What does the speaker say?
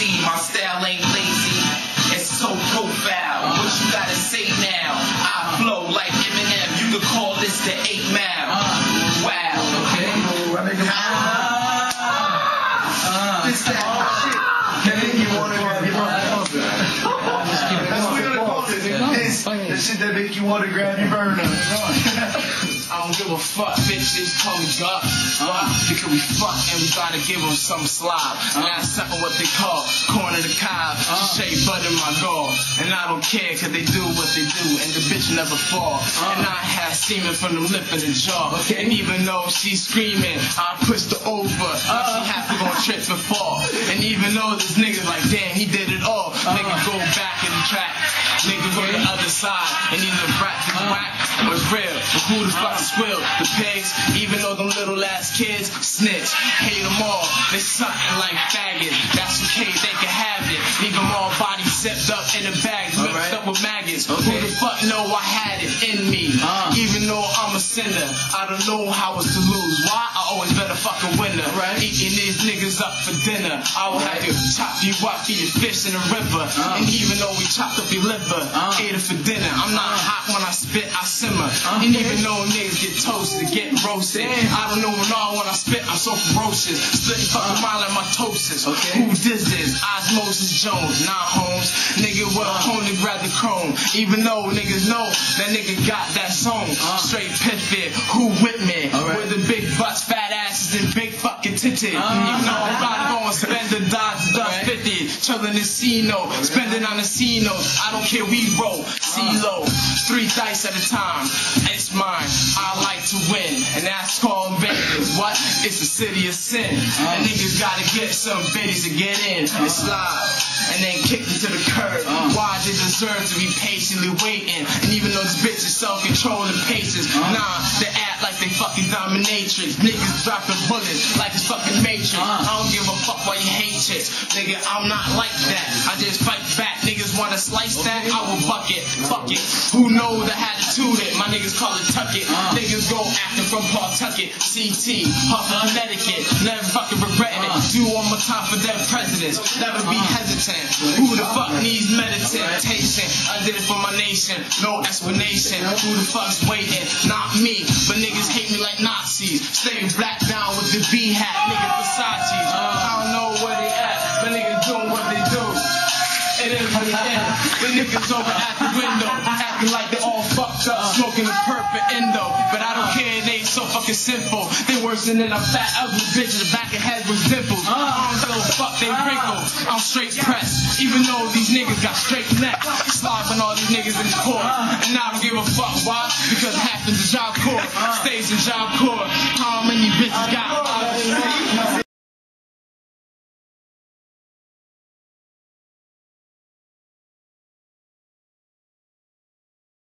see. My style ain't lazy. It's so profound. What you gotta say now? I flow like Eminem. You could call this the eight mile. Wow. Okay. Ah. Uh, it's that shit. Okay. You wanna, you wanna, you wanna. It's the shit that make you wanna grab your burner. I don't give a fuck, bitch, bitches tongue up. Why? Because we fuck and we gotta give them some slob. And that's something what they call corner the cob. Uh-huh. Shea butter my gall. And I don't care cause they do what they do. And the bitch never fall. Uh-huh. And I have semen from the lip and the jaw. And even though she's screaming, I pushed her over. But she have to go trip and fall. And even though this nigga's like, damn, he did it all. Nigga go back track. Nigga to the other side. And either rap is whack or real. But who the fuck squill? The pigs, even though them little ass kids snitch. Hate them all. They something like faggots. That's okay, they can have it. Leave them all bodies zipped up in a bag, mixed up with maggots. Who the fuck know I had it in me? I don't know how it's to lose. Why? I always better fucking winner. Right. Eating these niggas up for dinner. I will have to chop you up, feed your fish in the river. And uh. even though we chopped up your liver, uh. ate it for dinner. I'm not I spit, I simmer. And even though niggas get toasted, get roasted. I don't know when all when I spit, I'm so ferocious. Splitting fucking mile at my toasters. Who this is? Osmosis Jones, not Holmes. Nigga a pony grab the chrome. Even though niggas know that nigga got that song. Uh-huh. Straight pivot, who with me? With the big butts, fat asses, and big fucking titties. Uh-huh. Even though I'm about to go and spend the dots, dust 50. Chillin' the C-No, spending on the C-Nos. I don't care, we roll. C-Low, three dice at a time. It's mine, I like to win. It's the city of sin. And niggas gotta get some bitties to get in and slide. And then kick them to the curb. Why they deserve to be patiently waiting. And even though this bitch is self-control and patience, nah, they act like they fucking dominatrix. Niggas dropping bullets like it's fucking Matrix. I don't give a fuck why you hate chicks. Nigga, I'm not like that. I just fight back. Niggas wanna slice that, I will buck it. Fuck it. Who know the attitude it? My niggas call it tuck it. Niggas go acting from Pawtucket. CT, Huffin, Connecticut. Never fucking regretting it. Uh-huh. Do one more time for them presidents. Never be uh-huh. hesitant. Who the fuck needs meditation? I did it for my nation. No explanation. Who the fuck's waiting? Not me. But niggas hate me like Nazis. Stay black down with the B hat. Nigga Versace. Uh-huh. I don't know where they at. But niggas doing what they do. It is what it is. The niggas over at the window, acting like they all fucked up, smoking the perfect endo. So fucking simple. They worse than a fat ugly bitch in the back of head with dimples. I don't give a fuck, they wrinkles. I'm straight pressed, even though these niggas got straight necks. Slopping all these niggas in the court. And I don't give a fuck why, because it happens in Job Corps. Stays in Job Corps.